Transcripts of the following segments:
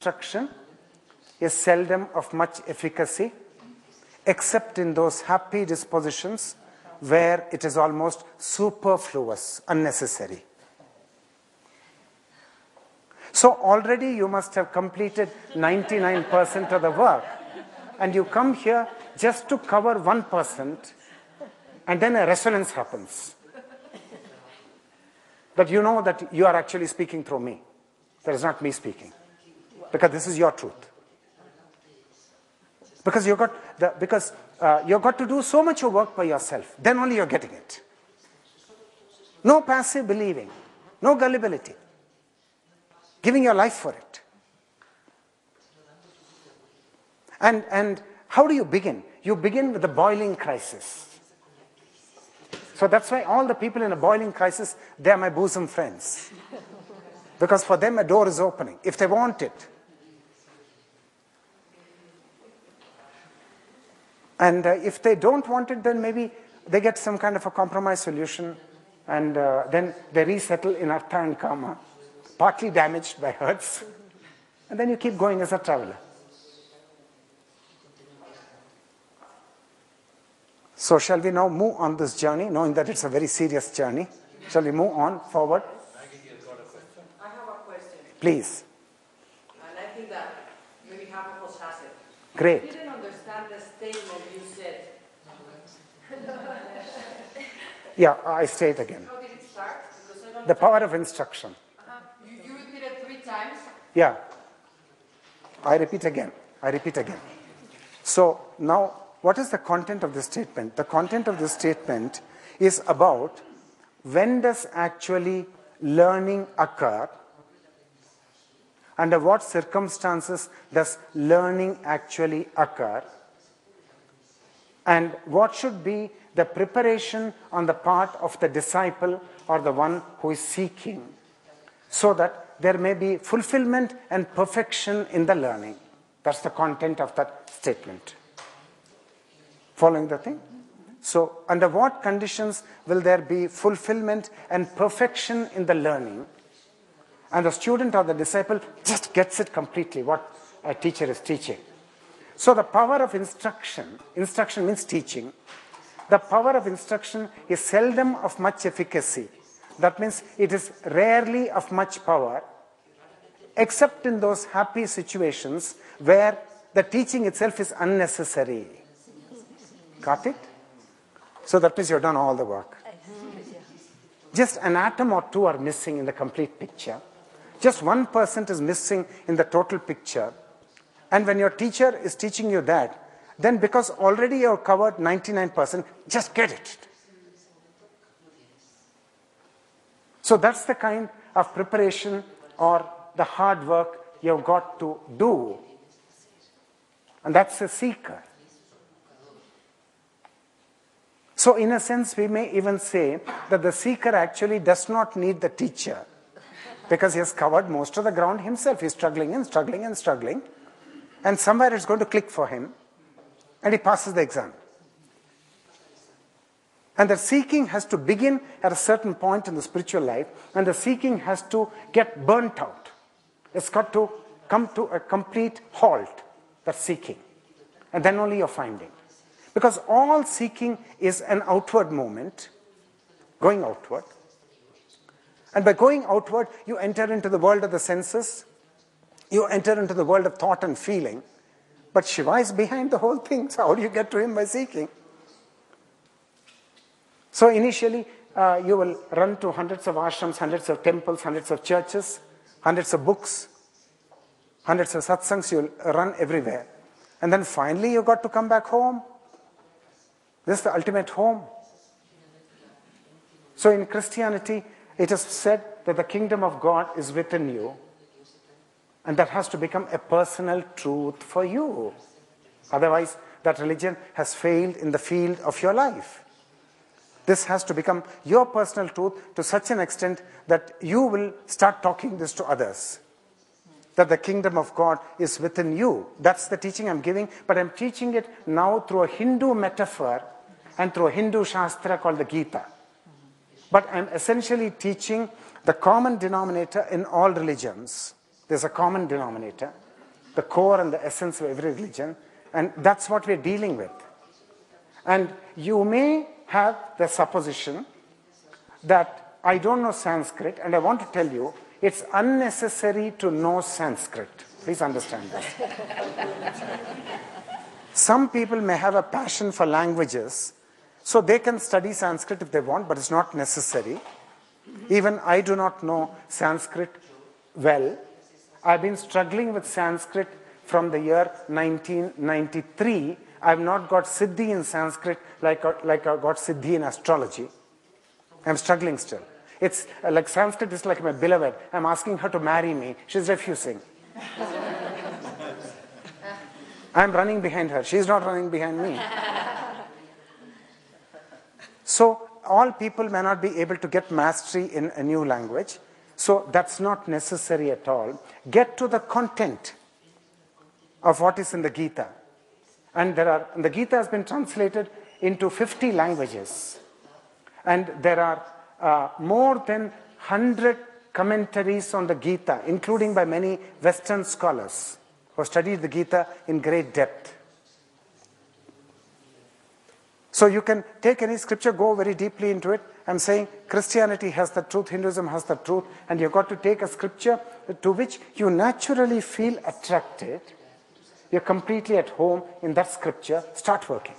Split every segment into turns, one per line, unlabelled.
instruction is seldom of much efficacy, except in those happy dispositions where it is almost superfluous, unnecessary. So already you must have completed 99% of the work, and you come here just to cover 1%, and then a resonance happens. That you know that you are actually speaking through me. That is not me speaking. Because this is your truth. Because you've got the, because uh, you got to do so much of work by yourself. Then only you're getting it. No passive believing, no gullibility. Giving your life for it. And and how do you begin? You begin with the boiling crisis. So that's why all the people in a boiling crisis, they are my bosom friends. Because for them, a door is opening if they want it. And uh, if they don't want it, then maybe they get some kind of a compromise solution and uh, then they resettle in artha and kama, partly damaged by hurts. And then you keep going as a traveler. So, shall we now move on this journey, knowing that it's a very serious journey? Shall we move on forward?
I have a question,
Please.
and I think that maybe half of us has it.
Great.
Didn't understand the statement you said.
Yeah, I say it again.
How did it start?
The power of instruction.
Uh-huh. You, you repeated three times.
Yeah. I repeat again. I repeat again. So now, what is the content of this statement? The content of this statement is about when does actually learning occur? Under what circumstances does learning actually occur? And what should be the preparation on the part of the disciple or the one who is seeking so that there may be fulfillment and perfection in the learning. That's the content of that statement. Following the thing? So, under what conditions will there be fulfillment and perfection in the learning? And the student or the disciple just gets it completely, what a teacher is teaching. So, the power of instruction, instruction means teaching, the power of instruction is seldom of much efficacy. That means it is rarely of much power, except in those happy situations where the teaching itself is unnecessary. Got it? So that means you've done all the work. Just an atom or two are missing in the complete picture. Just 1% is missing in the total picture. And when your teacher is teaching you that, then because already you've covered 99%, just get it. So that's the kind of preparation or the hard work you've got to do. And that's a seeker. So, in a sense, we may even say that the seeker actually does not need the teacher because he has covered most of the ground himself. He's struggling and struggling and struggling, and somewhere it's going to click for him, and he passes the exam. And the seeking has to begin at a certain point in the spiritual life, and the seeking has to get burnt out. It's got to come to a complete halt, that seeking. And then only you're finding. Because all seeking is an outward movement, going outward. And by going outward, you enter into the world of the senses, you enter into the world of thought and feeling. But Shiva is behind the whole thing, so how do you get to him by seeking? So initially, uh, you will run to hundreds of ashrams, hundreds of temples, hundreds of churches, hundreds of books, hundreds of satsangs, you'll run everywhere. And then finally, you got to come back home. This is the ultimate home. So in Christianity, it is said that the kingdom of God is within you, and that has to become a personal truth for you. Otherwise, that religion has failed in the field of your life. This has to become your personal truth to such an extent that you will start talking this to others. That the kingdom of God is within you. That's the teaching I'm giving, but I'm teaching it now through a Hindu metaphor and through a Hindu Shastra called the Gita. But I'm essentially teaching the common denominator in all religions. There's a common denominator. the core and the essence of every religion, and that's what we're dealing with. And you may have the supposition that I don't know Sanskrit, and I want to tell you it's unnecessary to know Sanskrit. Please understand this. Some people may have a passion for languages, so they can study Sanskrit if they want, but it's not necessary. Even I do not know Sanskrit well. I've been struggling with Sanskrit from the year 1993. I've not got Siddhi in Sanskrit like, like I got Siddhi in astrology. I'm struggling still. It's uh, like Sanskrit is like my beloved. I'm asking her to marry me. She's refusing. I'm running behind her. She's not running behind me. So, all people may not be able to get mastery in a new language. So, that's not necessary at all. Get to the content of what is in the Gita. And there are, the Gita has been translated into 50 languages. And there are uh, more than 100 commentaries on the Gita, including by many Western scholars who studied the Gita in great depth. So you can take any scripture, go very deeply into it. I'm saying Christianity has the truth, Hinduism has the truth, and you've got to take a scripture to which you naturally feel attracted. You're completely at home in that scripture. Start working.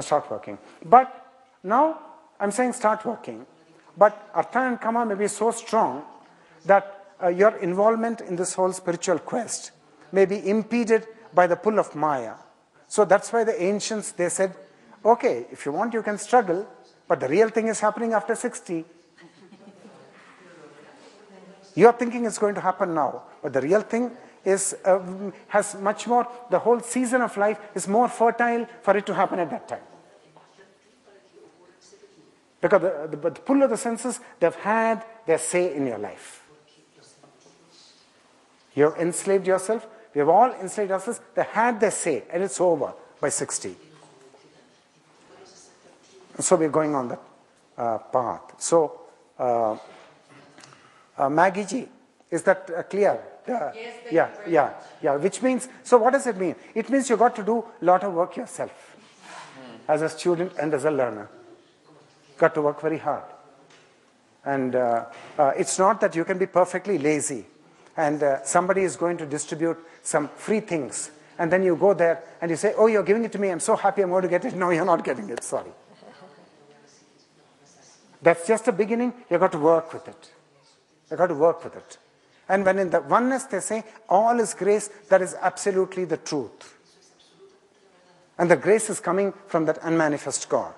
Start working. But now I'm saying start working. But Artha and Kama may be so strong that uh, your involvement in this whole spiritual quest may be impeded by the pull of Maya. So that's why the ancients, they said, okay, if you want, you can struggle, but the real thing is happening after 60. You're thinking it's going to happen now, but the real thing is, uh, has much more, the whole season of life is more fertile for it to happen at that time. Because the, the, the pull of the senses, they've had their say in your life. You've enslaved yourself. We have all enslaved ourselves. They had their say, and it's over by 60. So we're going on that uh, path. So, uh, uh, Maggie ji, is that uh, clear?
yes,
yeah, yeah, yeah. Which means, so what does it mean? It means you got to do a lot of work yourself, as a student and as a learner. Got to work very hard. And uh, uh, it's not that you can be perfectly lazy and uh, somebody is going to distribute some free things. And then you go there and you say, Oh, you're giving it to me. I'm so happy I'm going to get it. No, you're not getting it. Sorry. That's just a beginning. You've got to work with it. You've got to work with it. And when in the oneness they say, All is grace, that is absolutely the truth. And the grace is coming from that unmanifest God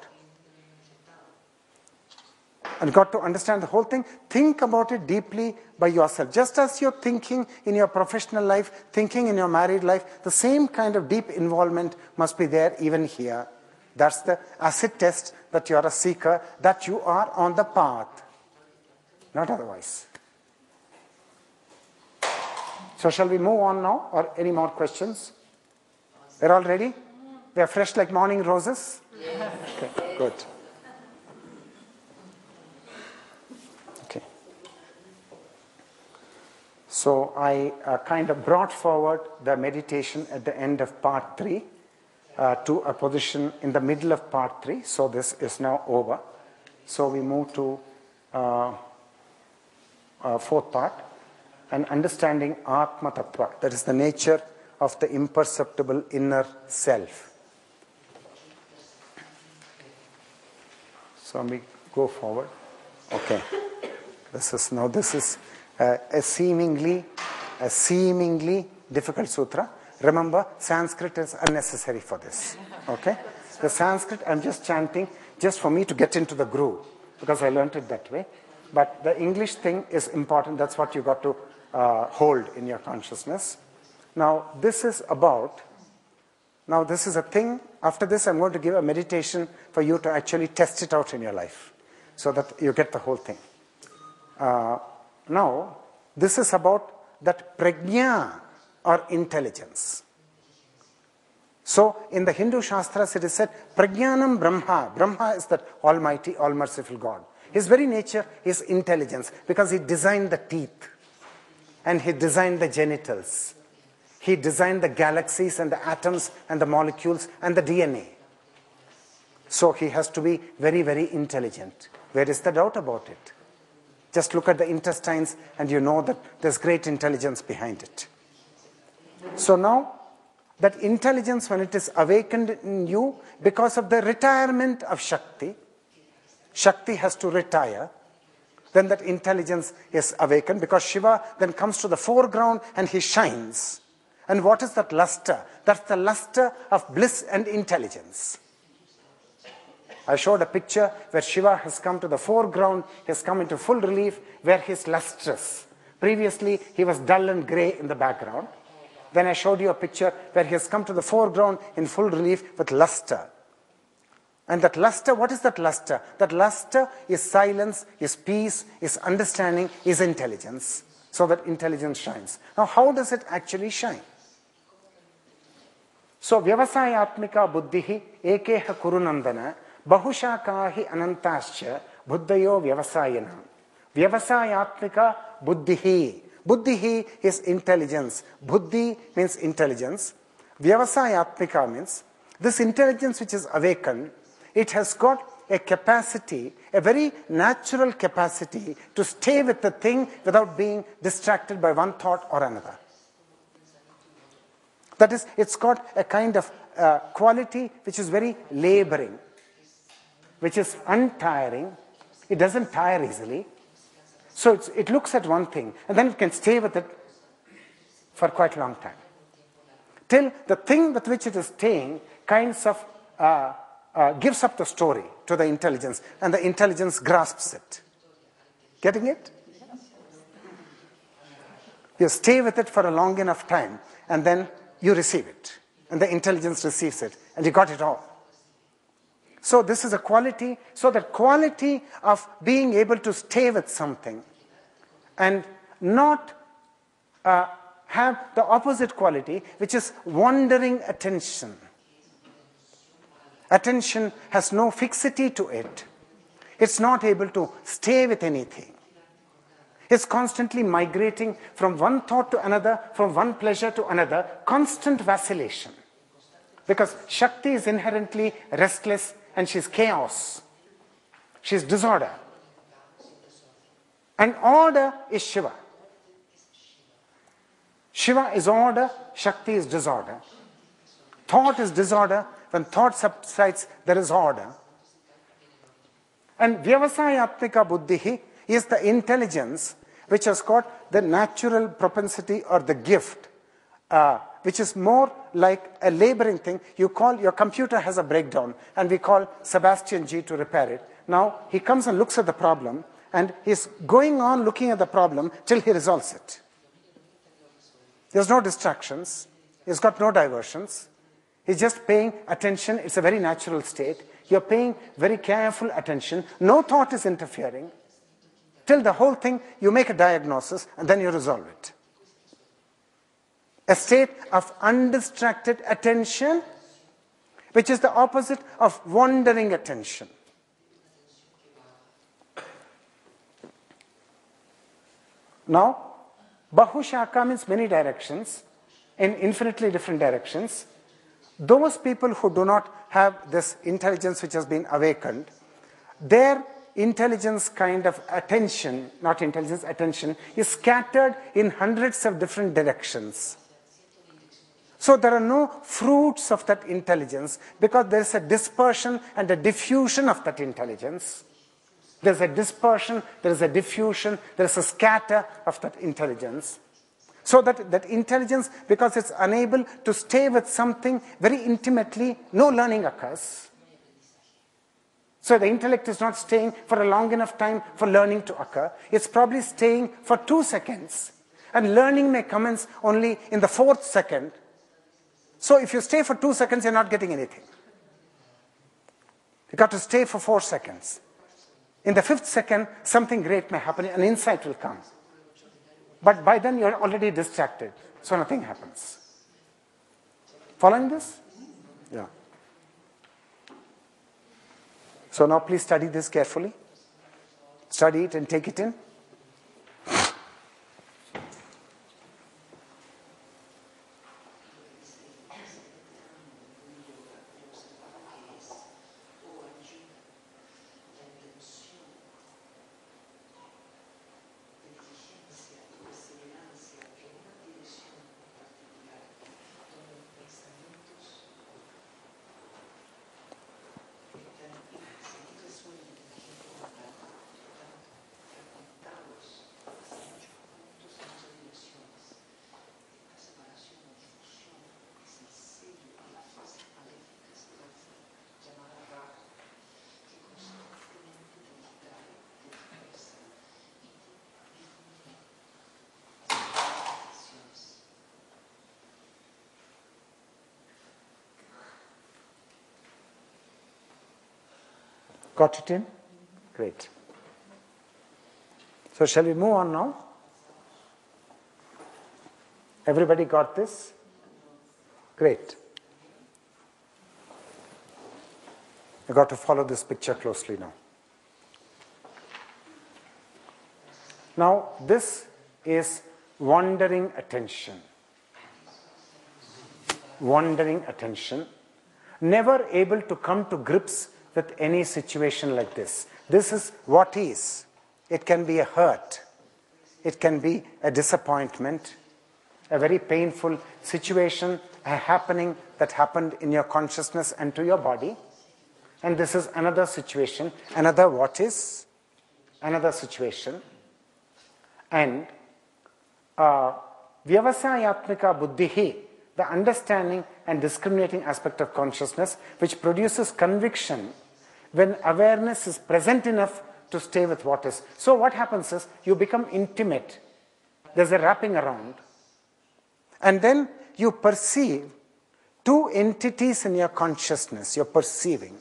and got to understand the whole thing, think about it deeply by yourself. Just as you're thinking in your professional life, thinking in your married life, the same kind of deep involvement must be there even here. That's the acid test that you're a seeker, that you are on the path, not otherwise. So, shall we move on now, or any more questions? We're all ready? We are fresh like morning roses?
Yes.
Okay, good. So I uh, kind of brought forward the meditation at the end of part three uh, to a position in the middle of part three. So this is now over. So we move to uh, uh fourth part, and understanding Atma Tattva, that is the nature of the imperceptible inner self. So we go forward. Okay. This is now this is a seemingly, a seemingly difficult sutra. Remember, Sanskrit is unnecessary for this. Okay? The Sanskrit, I'm just chanting just for me to get into the groove because I learned it that way. But the English thing is important. That's what you got to uh, hold in your consciousness. Now, this is about, now, this is a thing. After this, I'm going to give a meditation for you to actually test it out in your life so that you get the whole thing. Uh, now, this is about that prajna or intelligence. So, in the Hindu Shastras, it is said, Prajnanam Brahma. Brahma is that almighty, all merciful God. His very nature is intelligence because he designed the teeth. and he designed the genitals. He designed the galaxies and the atoms and the molecules and the DNA. So he has to be very, very intelligent. Where is the doubt about it? Just look at the intestines and you know that there's great intelligence behind it. So now, that intelligence, when it is awakened in you because of the retirement of Shakti, Shakti has to retire, then that intelligence is awakened because Shiva then comes to the foreground and he shines. And what is that luster? That's the luster of bliss and intelligence. I showed a picture where Shiva has come to the foreground, has come into full relief where he is lustrous. Previously, he was dull and gray in the background. Then I showed you a picture where he has come to the foreground in full relief with luster. And that luster, what is that luster? That luster is silence, is peace, is understanding, is intelligence. So that intelligence shines. Now, how does it actually shine? So, vyavasayatmika buddhihi ekeha kurunandana anantascha buddhayo vyavasayana. Vyavasayatmika buddhihi. Buddhihi is intelligence. Buddhi means intelligence. Vyavasayatmika means this intelligence which is awakened it has got a capacity, a very natural capacity to stay with the thing without being distracted by one thought or another. That is, it's got a kind of uh, quality which is very laboring, which is untiring. It doesn't tire easily. So it looks at one thing and then it can stay with it for quite a long time. Till the thing with which it is staying kinds of uh, uh, gives up the story to the intelligence, and the intelligence grasps it. Getting it? You stay with it for a long enough time, and then you receive it. And the intelligence receives it, and you got it all. So, this is a quality. So, the quality of being able to stay with something and not uh, have the opposite quality, which is wandering attention. Attention has no fixity to it. It's not able to stay with anything. It's constantly migrating from one thought to another, from one pleasure to another, constant vacillation. Because Shakti is inherently restless and she's chaos. She's disorder. And order is Shiva. Shiva is order, Shakti is disorder. Thought is disorder, when thought subsides, there is order. And Vyavasayatmika Buddhi is the intelligence which has got the natural propensity or the gift, uh, which is more like a laboring thing. You call your computer has a breakdown, and we call Sebastian ji to repair it. Now he comes and looks at the problem, and he's going on looking at the problem till he resolves it. There's no distractions, he's got no diversions. He's just paying attention. It's a very natural state. You're paying very careful attention. No thought is interfering. Till the whole thing, you make a diagnosis and then you resolve it. A state of undistracted attention, which is the opposite of wandering attention. Now, Bahushaka means many directions in infinitely different directions. Those people who do not have this intelligence which has been awakened, their intelligence kind of attention, not intelligence, attention, is scattered in hundreds of different directions. So there are no fruits of that intelligence because there is a dispersion and a diffusion of that intelligence. There's a dispersion, there is a diffusion, there is a scatter of that intelligence. So that, that intelligence, because it's unable to stay with something very intimately, no learning occurs. So the intellect is not staying for a long enough time for learning to occur. It's probably staying for two seconds. And learning may commence only in the fourth second. So if you stay for two seconds, you're not getting anything. You got to stay for four seconds. In the fifth second, something great may happen, an insight will come. But by then you're already distracted, so nothing happens. Following this? Yeah. So now please study this carefully. Study it and take it in. Got it in? Great. So, shall we move on now? Everybody got this? Great. You got to follow this picture closely now. Now, this is wandering attention. Wandering attention. Never able to come to grips with any situation like this. This is what is. It can be a hurt, it can be a disappointment, a very painful situation, a happening that happened in your consciousness and to your body. And this is another situation, another what is, another situation. And uh, vyavasayatmika buddhihi, the understanding and discriminating aspect of consciousness, which produces conviction when awareness is present enough to stay with what is. So, what happens is you become intimate, there's a wrapping around, and then you perceive two entities in your consciousness, you're perceiving.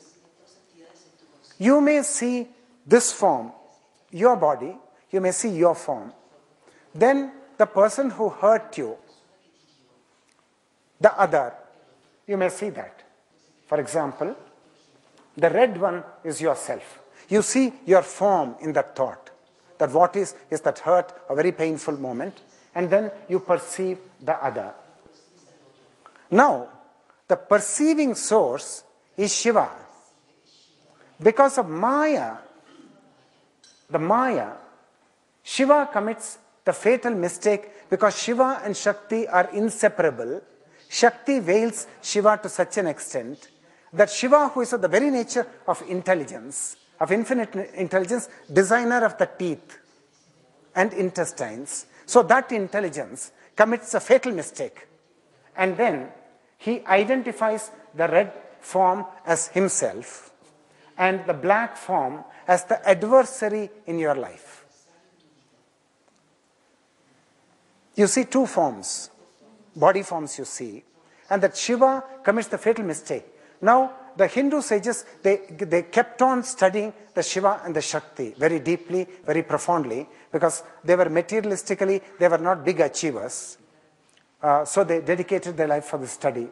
You may see this form, your body, you may see your form. Then the person who hurt you, the other, you may see that. For example, the red one is yourself. You see your form in that thought. That what is, is that hurt, a very painful moment, and then you perceive the other. Now, the perceiving source is Shiva. Because of Maya, the Maya, Shiva commits the fatal mistake because Shiva and Shakti are inseparable. Shakti veils Shiva to such an extent that Shiva, who is of the very nature of intelligence, of infinite intelligence, designer of the teeth and intestines, so that intelligence commits a fatal mistake. And then he identifies the red form as himself and the black form as the adversary in your life. You see two forms, body forms you see, and that Shiva commits the fatal mistake. Now, the Hindu sages, they, they kept on studying the Shiva and the Shakti very deeply, very profoundly, because they were materialistically, they were not big achievers. Uh, so they dedicated their life for the study.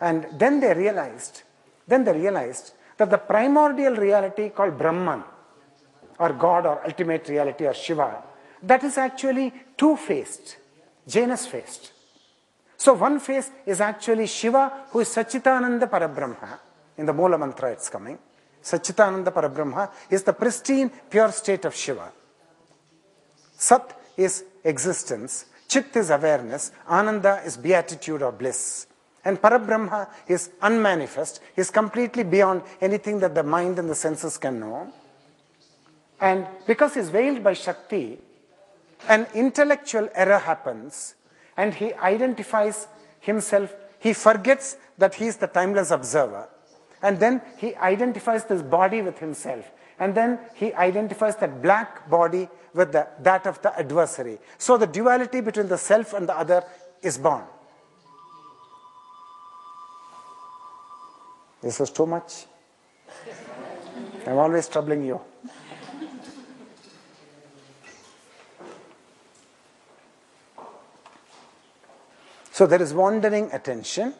And then they realized, then they realized that the primordial reality called Brahman, or God, or ultimate reality, or Shiva, that is actually two-faced, Janus-faced. So one face is actually Shiva, who is Sachitananda Parabrahma. In the Moola Mantra it's coming. Sachitananda Parabrahma is the pristine, pure state of Shiva. Sat is existence. Chit is awareness. Ananda is beatitude or bliss. And Parabrahma is unmanifest, is completely beyond anything that the mind and the senses can know. And because he's veiled by Shakti, an intellectual error happens and he identifies himself, he forgets that he is the timeless observer. And then he identifies this body with himself. And then he identifies that black body with the, that of the adversary. So the duality between the self and the other is born. This is too much. I'm always troubling you. So there is wandering attention,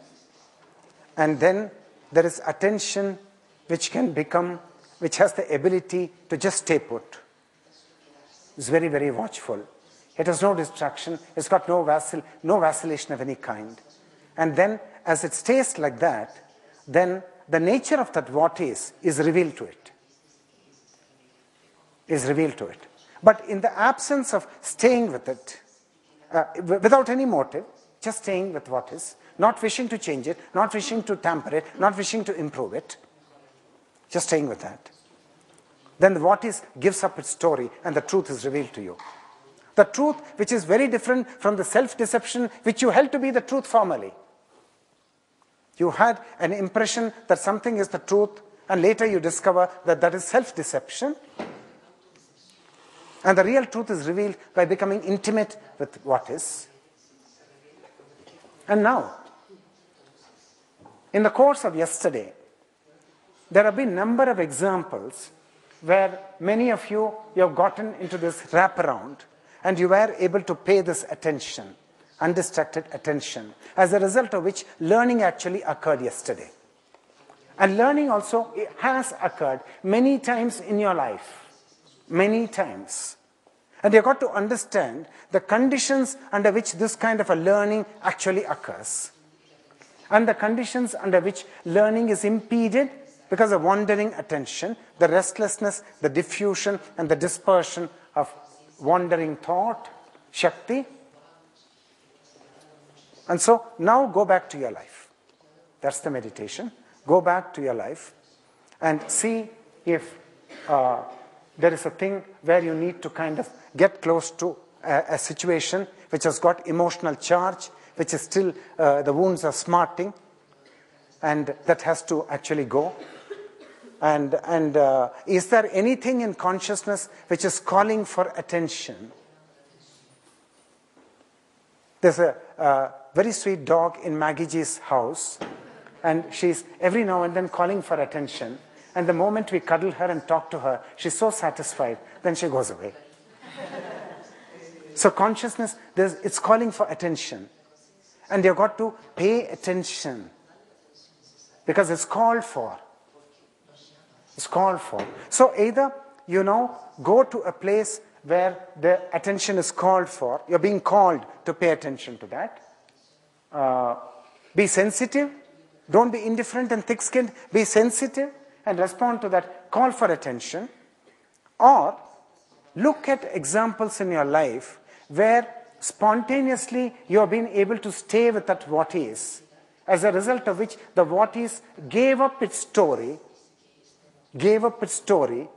and then there is attention which can become, which has the ability to just stay put. It's very, very watchful. It has no distraction, it's got no, vacil- no vacillation of any kind. And then, as it stays like that, then the nature of that what is is revealed to it. Is revealed to it. But in the absence of staying with it, uh, without any motive, just staying with what is, not wishing to change it, not wishing to tamper it, not wishing to improve it, just staying with that. Then what is gives up its story and the truth is revealed to you. The truth which is very different from the self deception which you held to be the truth formerly. You had an impression that something is the truth, and later you discover that that is self deception. And the real truth is revealed by becoming intimate with what is. And now, in the course of yesterday, there have been number of examples where many of you, you have gotten into this wraparound and you were able to pay this attention, undistracted attention, as a result of which learning actually occurred yesterday. And learning also has occurred many times in your life. Many times. And you've got to understand the conditions under which this kind of a learning actually occurs. And the conditions under which learning is impeded because of wandering attention, the restlessness, the diffusion, and the dispersion of wandering thought, Shakti. And so now go back to your life. That's the meditation. Go back to your life and see if uh, there is a thing where you need to kind of get close to a, a situation which has got emotional charge, which is still, uh, the wounds are smarting, and that has to actually go. And, and uh, is there anything in consciousness which is calling for attention? There's a, very sweet dog in Maggie ji's house, and she's every now and then calling for attention. And the moment we cuddle her and talk to her, she's so satisfied, then she goes away. so consciousness, it's calling for attention. And you've got to pay attention because it's called for. It's called for. So either, you know, go to a place where the attention is called for, you're being called to pay attention to that. Uh, be sensitive, don't be indifferent and thick skinned, be sensitive and respond to that call for attention. Or look at examples in your life where spontaneously you have been able to stay with that what is, as a result of which the what is gave up its story gave up its story,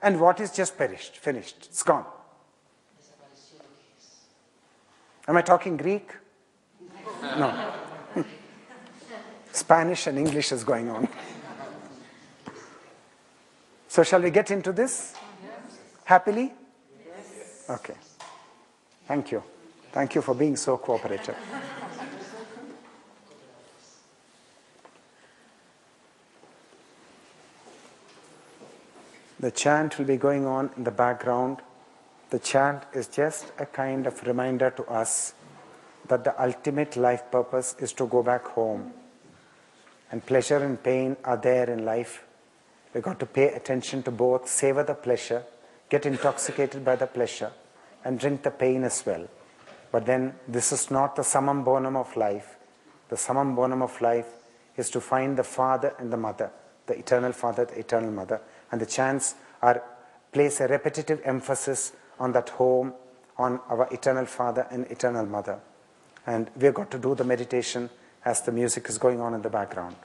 and what is just perished, finished, it's gone. Am I talking Greek? No. Spanish and English is going on. So, shall we get into this? Happily? Yes. Okay. Thank you. Thank you for being so cooperative. The chant will be going on in the background. The chant is just a kind of reminder to us that the ultimate life purpose is to go back home. And pleasure and pain are there in life. We've got to pay attention to both, savor the pleasure, get intoxicated by the pleasure, and drink the pain as well. But then this is not the summum bonum of life. The summum bonum of life is to find the father and the mother, the eternal father, the eternal mother, and the chants are place a repetitive emphasis on that home, on our eternal Father and eternal Mother. And we've got to do the meditation as the music is going on in the background.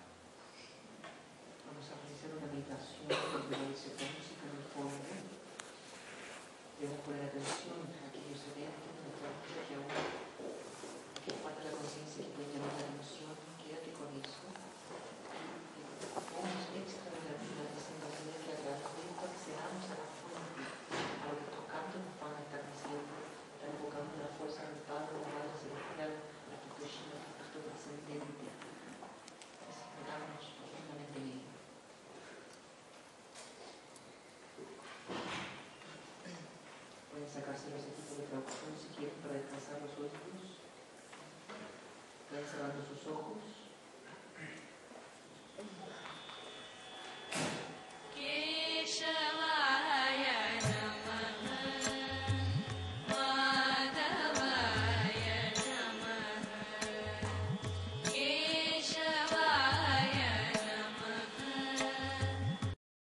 izquierda para descansar los oídos.
Están cerrando sus ojos.